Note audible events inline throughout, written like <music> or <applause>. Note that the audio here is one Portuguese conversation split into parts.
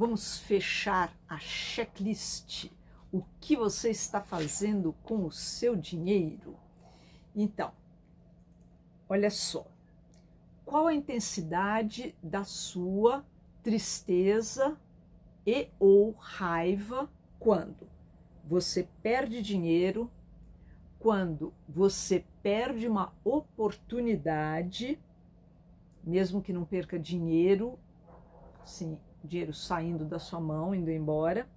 vamos fechar a checklist. O que você está fazendo com o seu dinheiro? Então, olha só. Qual a intensidade da sua tristeza e ou raiva quando você perde dinheiro, quando você perde uma oportunidade, mesmo que não perca dinheiro, sim, dinheiro saindo da sua mão, indo embora,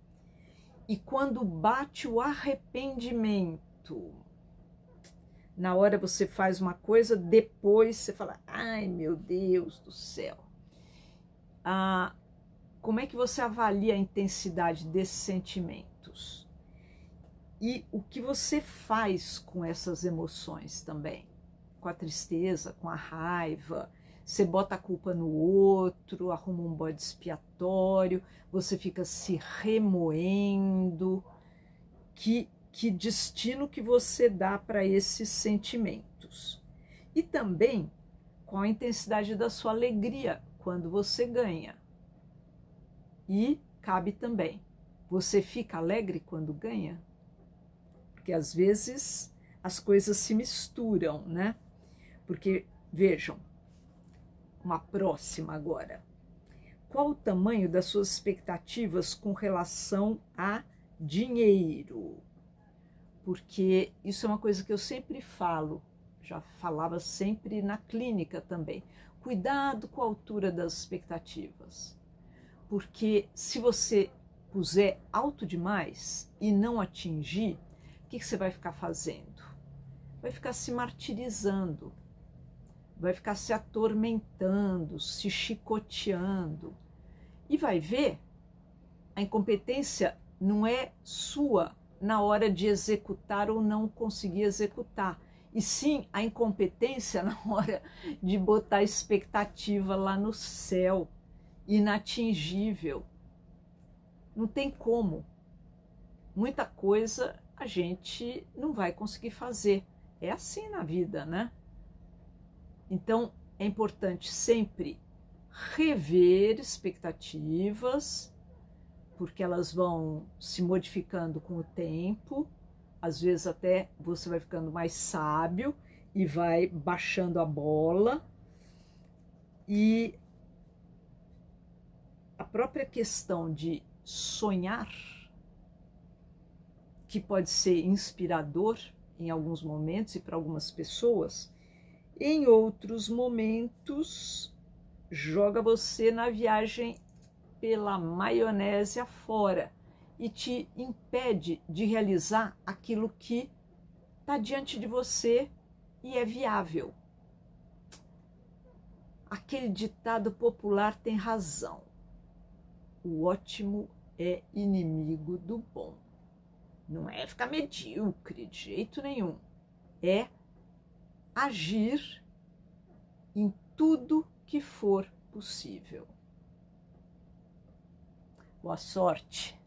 e quando bate o arrependimento, na hora você faz uma coisa, depois você fala, ai meu Deus do céu. Ah, como é que você avalia a intensidade desses sentimentos? E o que você faz com essas emoções também? Com a tristeza, com a raiva, você bota a culpa no outro, arruma um bode expiatório, você fica se remoendo. Que, que destino que você dá para esses sentimentos? E também qual a intensidade da sua alegria quando você ganha. E cabe também, você fica alegre quando ganha? Porque às vezes as coisas se misturam, né? Porque vejam, uma próxima agora. Qual o tamanho das suas expectativas com relação a dinheiro? Porque isso é uma coisa que eu sempre falo, já falava sempre na clínica também. Cuidado com a altura das expectativas. Porque se você puser alto demais e não atingir, o que, você vai ficar fazendo? Vai ficar se martirizando, vai ficar se atormentando, se chicoteando. E vai ver, a incompetência não é sua na hora de executar ou não conseguir executar, e sim a incompetência <laughs> na hora de botar expectativa lá no céu, inatingível. Não tem como. Muita coisa a gente não vai conseguir fazer. É assim na vida, né? Então, é importante sempre rever expectativas, porque elas vão se modificando com o tempo. Às vezes, até você vai ficando mais sábio e vai baixando a bola. E a própria questão de sonhar, que pode ser inspirador em alguns momentos e para algumas pessoas, em outros momentos, joga você na viagem pela maionese afora e te impede de realizar aquilo que está diante de você e é viável. Aquele ditado popular tem razão. O ótimo é inimigo do bom. Não é ficar medíocre de jeito nenhum. É agir em tudo que for possível. Boa sorte!